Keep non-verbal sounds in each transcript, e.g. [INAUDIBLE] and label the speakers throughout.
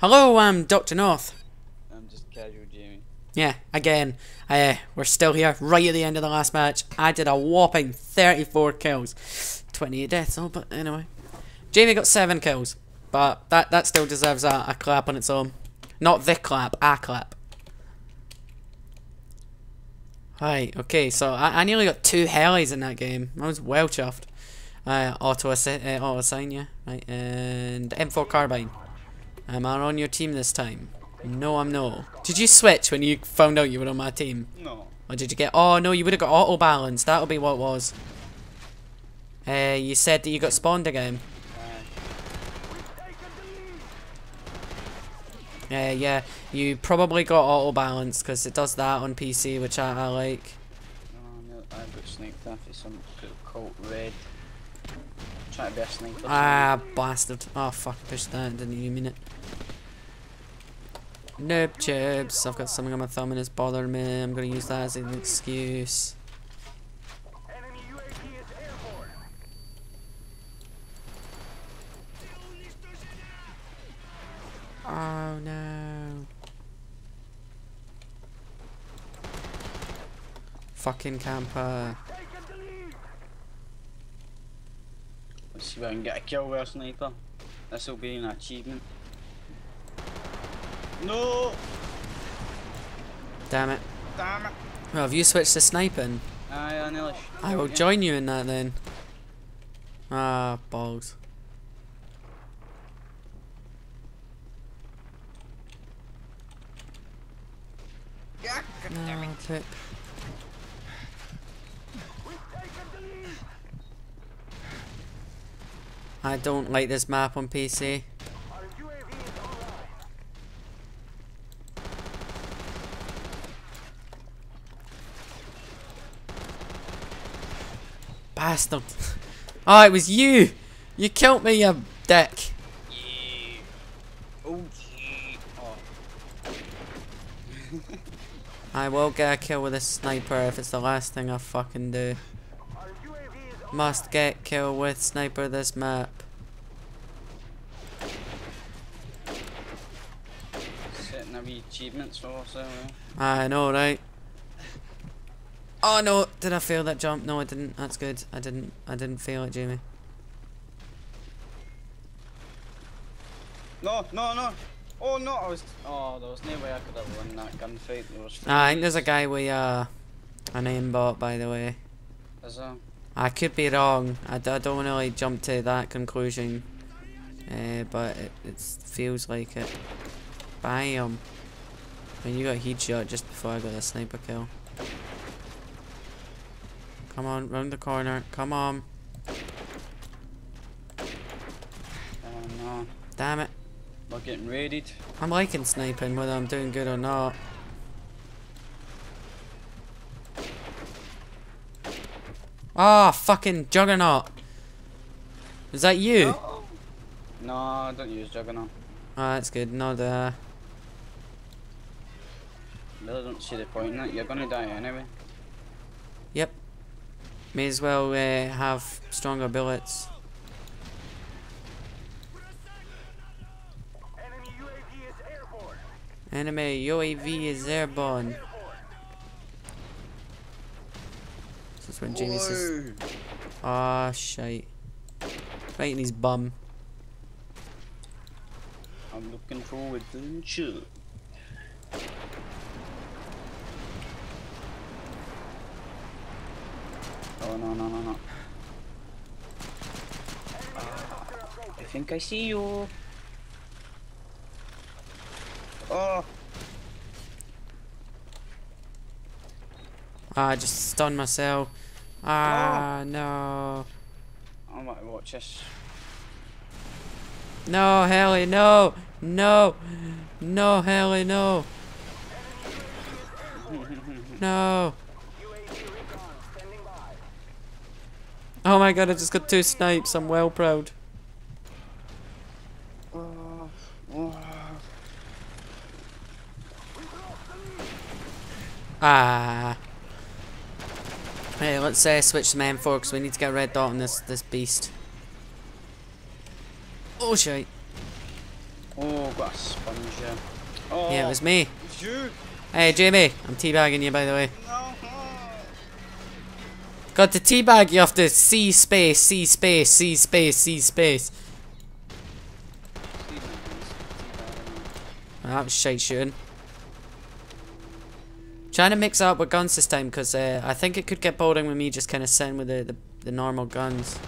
Speaker 1: Hello, I'm Dr. Noth.
Speaker 2: I'm just casual Jamie.
Speaker 1: Yeah, again, uh, we're still here, right at the end of the last match. I did a whopping 34 kills. 28 deaths, oh, but anyway. Jamie got 7 kills, but that, that still deserves a, a clap on its own. Not the clap, a clap. Right, okay, so I, I nearly got two helis in that game. I was well chuffed. Uh, auto, assi uh, auto assign, yeah. Right, and M4 carbine. Am I on your team this time? No, I'm no. Did you switch when you found out you were on my team?
Speaker 2: No.
Speaker 1: Or did you get... Oh, no, you would have got auto balance. That'll be what it was. Uh, you said that you got spawned again. Uh, yeah, you probably got auto balance because it does that on PC, which I, I like.
Speaker 2: No, no, I got sniped after some cult red. Trying to be a sniper.
Speaker 1: Ah, bastard. Oh, fuck, I pushed that. Didn't even mean it. Nope, chips. I've got something on my thumb and it's bothering me. I'm gonna use that as an excuse. Oh no. Fucking camper.
Speaker 2: Let's see if I can get a kill with a sniper. This will be an achievement. No!
Speaker 1: Damn it.
Speaker 2: Damn it!
Speaker 1: Well, have you switched to sniping?
Speaker 2: Aye, I nearly.
Speaker 1: I will join you in that then. Ah, balls.
Speaker 2: Yeah,
Speaker 1: No, I don't like this map on PC. Bastard. Oh, [LAUGHS] it was you! You killed me, you dick.
Speaker 2: Yeah. Oh, yeah. Oh. [LAUGHS]
Speaker 1: I will get a kill with a sniper if it's the last thing I fucking do. Must get kill with sniper this map.
Speaker 2: Setting a wee achievements for us, eh?
Speaker 1: I know, right? Oh no! Did I fail that jump? No, I didn't. That's good. I didn't. I didn't fail it, Jamie.
Speaker 2: No, no, no! Oh no, I was. Oh, there was no way I could have won that gunfight. There was.
Speaker 1: Ah, I think there's a guy with uh, an aimbot, by the way.
Speaker 2: Is there?
Speaker 1: I could be wrong. I, d I don't want to like jump to that conclusion, uh, but it, it feels like it. Bam! And you got a headshot just before I got a sniper kill. Come on, round the corner. Come on.
Speaker 2: Oh no.
Speaker 1: Damn it.
Speaker 2: We're getting raided.
Speaker 1: I'm liking sniping, whether I'm doing good or not. Ah, fucking juggernaut. Is that you?
Speaker 2: No. No, I don't use Juggernaut.
Speaker 1: Ah, that's good. Not uh.
Speaker 2: Really don't see the point in that. You're gonna die anyway.
Speaker 1: Yep. May as well uh, have stronger bullets. Enemy UAV is airborne. This is when Jamie says, "Ah, shite." Right in his bum.
Speaker 2: I'm looking forward to the shoot. Oh no no no no. Ah, I think I see you. Oh,
Speaker 1: I just stunned myself. Ah, no.
Speaker 2: I might watch this.
Speaker 1: No, Haley, no. No. No, Haley, no. [LAUGHS] No. Oh my god, I just got two snipes. I'm well proud.
Speaker 2: Oh, oh.
Speaker 1: Ah. Hey, let's uh, switch to main 4 because we need to get a red dot on this this beast. Oh shit.
Speaker 2: Oh, got a sponge here. Oh,
Speaker 1: Yeah, it was me.
Speaker 2: it's you.
Speaker 1: Hey, Jamie, I'm teabagging you, by the way.
Speaker 2: No.
Speaker 1: Got the teabag, you have to C space, C space, C space, C space. Oh, that was shite shooting. Trying to mix up with guns this time because uh, I think it could get boring with me just kind of sitting with the, the, the normal guns.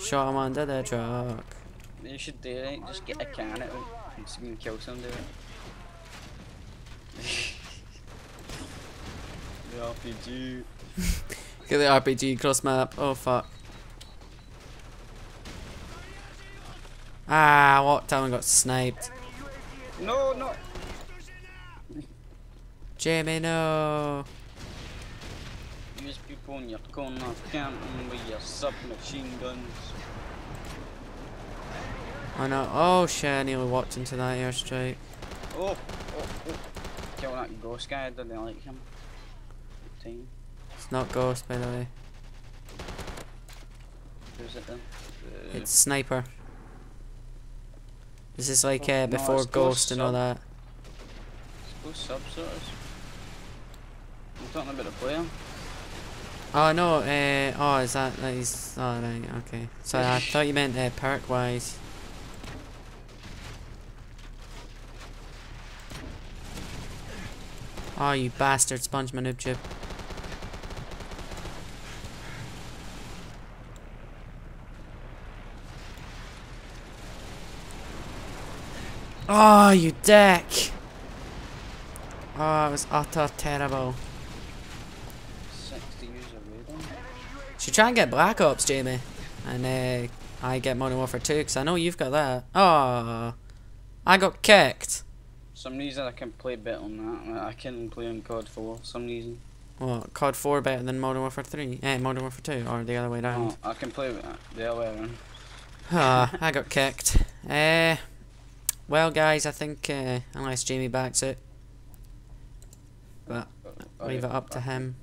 Speaker 1: Shot him under the truck.
Speaker 2: You should do it. Just get a can out and see if you can kill somebody. [LAUGHS] the RPG. [LAUGHS]
Speaker 1: Get the RPG cross map. Oh fuck. Ah, what? One got sniped.
Speaker 2: No, no.
Speaker 1: Jamie, no.
Speaker 2: Use people in your corner camping with your submachine guns.
Speaker 1: Oh no. Oh shit, I nearly walked into that airstrike.
Speaker 2: Oh, oh, oh. Kill that ghost guy. I didn't like him. Team.
Speaker 1: It's not Ghost, by the way.
Speaker 2: Who's it then? Uh,
Speaker 1: It's Sniper. This is like
Speaker 2: Oh,
Speaker 1: uh, before
Speaker 2: it's
Speaker 1: Ghost and all that.
Speaker 2: Ghost sub sort of. I'm talking about the player.
Speaker 1: Oh no, uh, oh is that, that is, oh right, okay. Sorry, I [LAUGHS] thought you meant uh, perk wise. Oh you bastard, sponge my noob chip. Oh you dick! Oh it was utter terrible.
Speaker 2: 60 user rating.
Speaker 1: Should try and get Black Ops, Jamie. And uh, I get Modern Warfare 2, because I know you've got that. Oh, I got kicked.
Speaker 2: some reason I can play better on that. I can play on COD 4 some reason.
Speaker 1: What, COD 4 better than Modern Warfare 3? Eh, Modern Warfare 2, or the other way around?
Speaker 2: Oh, I can play with that the other way around.
Speaker 1: Ah, I got kicked. Uh, well, guys, I think, uh, unless Jamie backs it, but
Speaker 2: Oh,
Speaker 1: leave it up to him.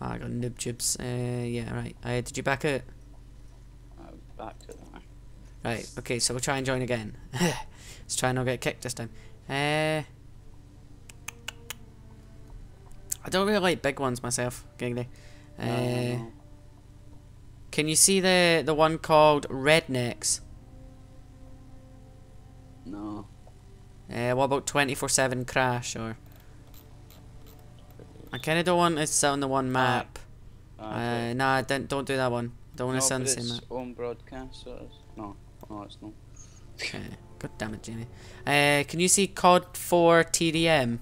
Speaker 1: Ah, I got noob chips. Uh, yeah, right. Uh, did you back it?
Speaker 2: Back to that.
Speaker 1: Right, okay, so we'll try and join again. [LAUGHS] Let's try and not get kicked this time. Uh, I don't really like big ones myself, Giggly. Uh,
Speaker 2: no.
Speaker 1: Can you see the the one called Rednecks?
Speaker 2: No.
Speaker 1: Uh, what about 24/7 Crash or? I kind of don't want to sit on the one map.
Speaker 2: Ah,
Speaker 1: Uh, nah, don't don't do that one. Don't want
Speaker 2: no,
Speaker 1: to sit on the same map.
Speaker 2: own broadcast, so no, no, it's not.
Speaker 1: Okay. God damn it, Jamie. Uh, can you see COD 4 TDM?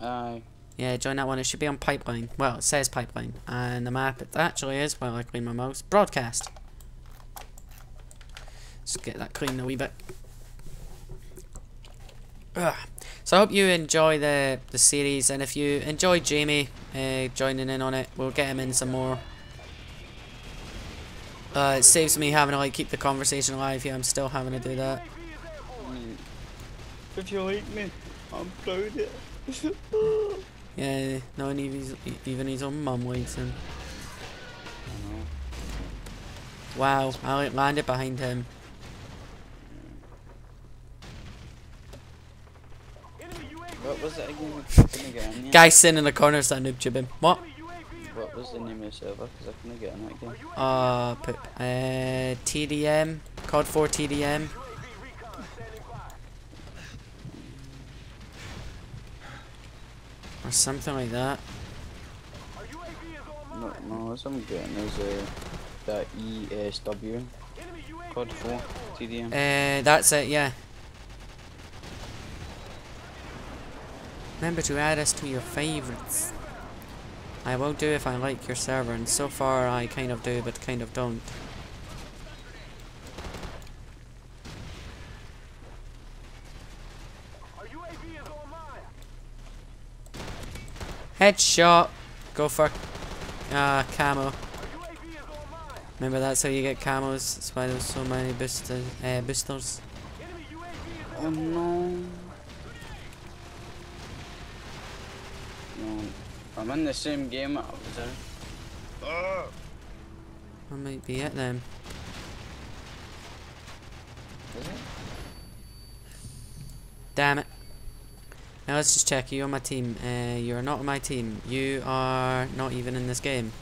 Speaker 2: Aye.
Speaker 1: Yeah, join that one. It should be on Pipeline. Well, it says Pipeline. And the map it actually is, while I clean my mouse, Broadcast. Let's get that clean a wee bit. Ugh. So I hope you enjoy the, the series, and if you enjoy Jamie uh, joining in on it, we'll get him in some more. Uh, it saves me having to like keep the conversation alive here. I'm still having to do that.
Speaker 2: If you like me, I'm proud of it. [LAUGHS]
Speaker 1: Yeah, no one even even his own mum likes him. Wow, I landed behind him.
Speaker 2: What was it again? I couldn't get in yet.
Speaker 1: Guy sitting in the corner starting noob chipping. What?
Speaker 2: What was the name of the server? Because I couldn't get in that game.
Speaker 1: Uh, p- uh, TDM, COD 4 TDM. Or something like that.
Speaker 2: No, no, what I'm getting is uh, that ESW. COD 4 TDM.
Speaker 1: Uh, that's it, yeah. Remember to add us to your favorites. I won't do if I like your server, and so far I kind of do, but kind of don't. Headshot! Go for uh, camo. Remember that's how you get camos, that's why there's so many boosters. Uh, boosters.
Speaker 2: Oh no. No. I'm in the same game I was in. Ugh.
Speaker 1: That might be it then.
Speaker 2: Is it?
Speaker 1: Damn it. Now let's just check. You're on my team. Uh, you're not on my team. You are not even in this game.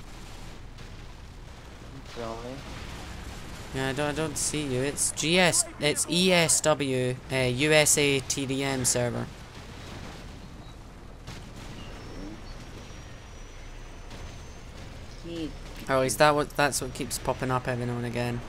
Speaker 2: Really?
Speaker 1: Yeah, I don't, I don't see you. It's GS. It's ESW. Uh, USA TDM server. At least that what that's what keeps popping up every now and again.